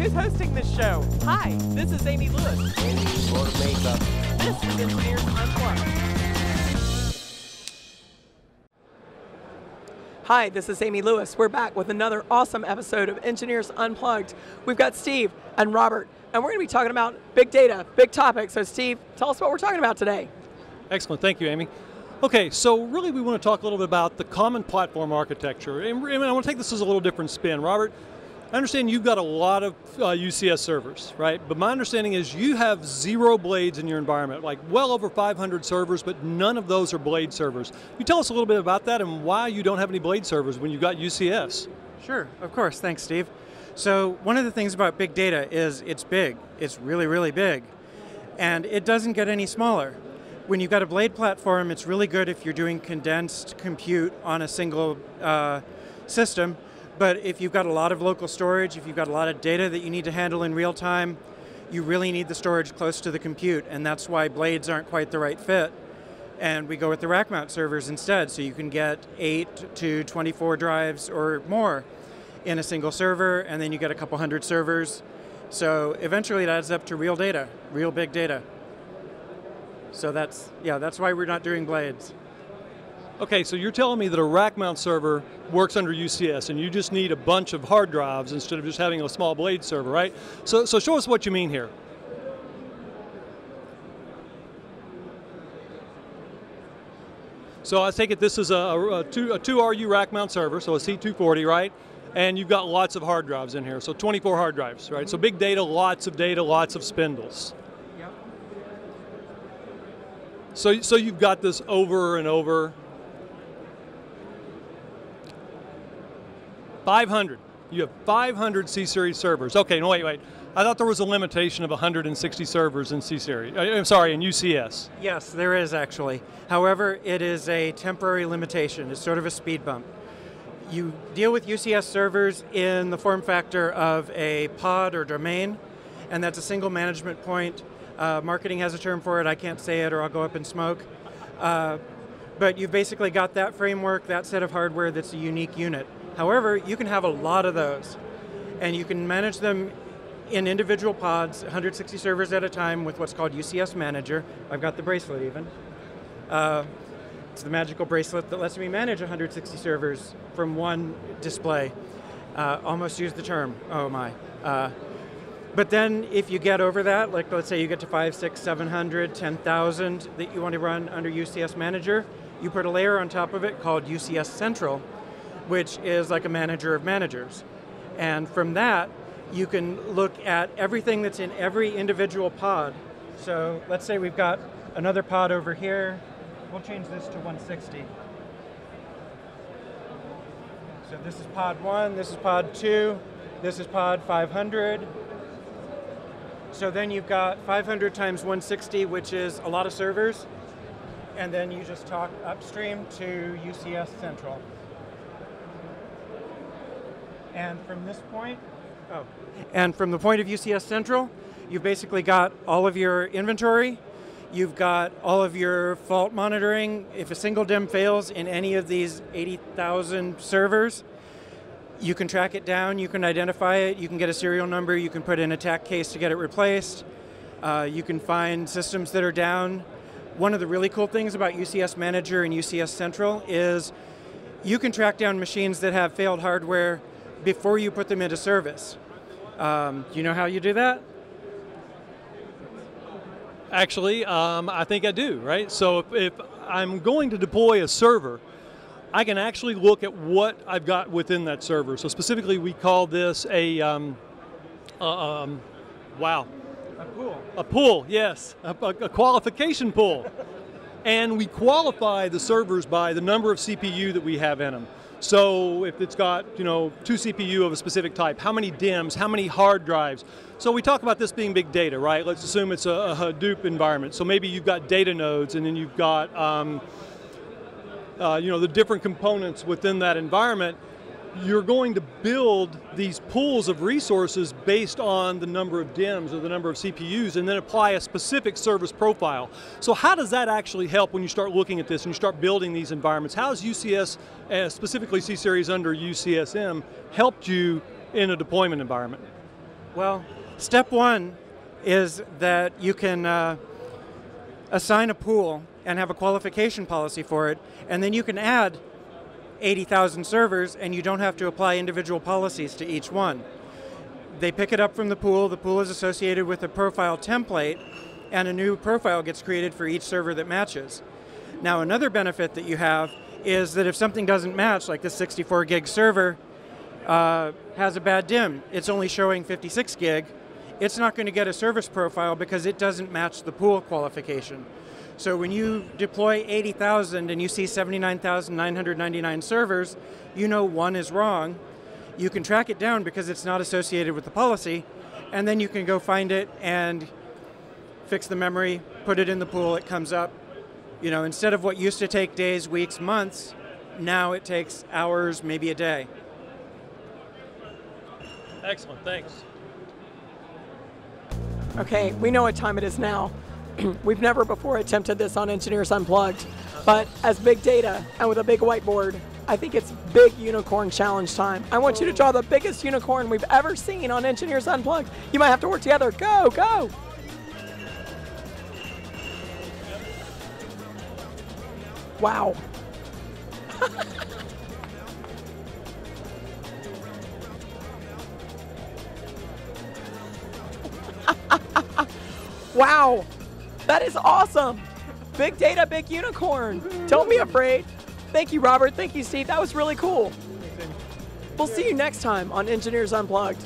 Who's hosting this show? Hi, this is Amy Lewis. Amy makeup. This is Engineers Unplugged. Hi, this is Amy Lewis. We're back with another awesome episode of Engineers Unplugged. We've got Steve and Robert, and we're going to be talking about big data, big topic. So, Steve, tell us what we're talking about today. Excellent, thank you, Amy. Okay, so really we want to talk a little bit about the common platform architecture. And I want to take this as a little different spin. Robert, I understand you've got a lot of uh, UCS servers, right? But my understanding is you have zero blades in your environment, like well over 500 servers, but none of those are blade servers. You tell us a little bit about that and why you don't have any blade servers when you've got UCS. Sure, of course, thanks Steve. So one of the things about big data is it's big, it's really, really big. And it doesn't get any smaller. When you've got a blade platform, it's really good if you're doing condensed compute on a single uh, system, but if you've got a lot of local storage, if you've got a lot of data that you need to handle in real time, you really need the storage close to the compute, and that's why blades aren't quite the right fit. And we go with the rack mount servers instead, so you can get 8 to 24 drives or more in a single server, and then you get a couple hundred servers. So eventually it adds up to real data, real big data. So that's, yeah, that's why we're not doing blades. Okay, so you're telling me that a rack mount server works under UCS and you just need a bunch of hard drives instead of just having a small blade server, right? So, so show us what you mean here. So I take it this is a, a, two, a 2RU rack mount server, so a C240, right? And you've got lots of hard drives in here, so 24 hard drives, right? So big data, lots of data, lots of spindles. Yep. So, so you've got this over and over 500. You have 500 C-Series servers. Okay, no, wait, wait. I thought there was a limitation of 160 servers in C-Series. Uh, I'm sorry, in UCS. Yes, there is actually. However, it is a temporary limitation. It's sort of a speed bump. You deal with UCS servers in the form factor of a pod or domain, and that's a single management point. Uh, marketing has a term for it. I can't say it or I'll go up in smoke. Uh, but you've basically got that framework, that set of hardware that's a unique unit. However, you can have a lot of those, and you can manage them in individual pods, 160 servers at a time with what's called UCS Manager. I've got the bracelet even. Uh, it's the magical bracelet that lets me manage 160 servers from one display. Uh, almost use the term, oh my. Uh, but then if you get over that, like let's say you get to five, six, 700, 10,000 that you want to run under UCS Manager, you put a layer on top of it called UCS Central, which is like a manager of managers. And from that, you can look at everything that's in every individual pod. So let's say we've got another pod over here. We'll change this to 160. So this is pod one, this is pod two, this is pod 500. So then you've got 500 times 160, which is a lot of servers. And then you just talk upstream to UCS Central. And from this point, oh, and from the point of UCS Central, you've basically got all of your inventory, you've got all of your fault monitoring. If a single DIMM fails in any of these 80,000 servers, you can track it down, you can identify it, you can get a serial number, you can put in a TAC case to get it replaced. Uh, you can find systems that are down. One of the really cool things about UCS Manager and UCS Central is you can track down machines that have failed hardware before you put them into service. Um, do you know how you do that? Actually, um, I think I do, right? So if, if, I'm going to deploy a server, I can actually look at what I've got within that server. So specifically, we call this a, um, uh, um, wow. A pool. A pool, yes, a, a qualification pool. and we qualify the servers by the number of CPU that we have in them. So if it's got, you know, two CPU of a specific type, how many DIMMs, how many hard drives. So we talk about this being big data, right? Let's assume it's a, a Hadoop environment. So maybe you've got data nodes and then you've got, um, uh, you know, the different components within that environment you're going to build these pools of resources based on the number of DIMMs or the number of CPUs and then apply a specific service profile. So how does that actually help when you start looking at this and you start building these environments? How has UCS, uh, specifically C-Series under UCSM, helped you in a deployment environment? Well, step one is that you can uh, assign a pool and have a qualification policy for it, and then you can add 80,000 servers and you don't have to apply individual policies to each one. They pick it up from the pool, the pool is associated with a profile template, and a new profile gets created for each server that matches. Now, another benefit that you have is that if something doesn't match, like this 64 gig server uh, has a bad DIMM, it's only showing 56 gig, it's not going to get a service profile because it doesn't match the pool qualification. So when you deploy 80,000 and you see 79,999 servers, you know one is wrong. You can track it down because it's not associated with the policy, and then you can go find it and fix the memory, put it in the pool, it comes up. You know, instead of what used to take days, weeks, months, now it takes hours, maybe a day. Excellent, thanks. Okay, we know what time it is now. We've never before attempted this on Engineers Unplugged, but as big data and with a big whiteboard, I think it's big unicorn challenge time. I want you to draw the biggest unicorn we've ever seen on Engineers Unplugged. You might have to work together. Go, go. Wow. wow. That is awesome. Big data, big unicorn. Don't be afraid. Thank you, Robert. Thank you, Steve. That was really cool. We'll see you next time on Engineers Unplugged.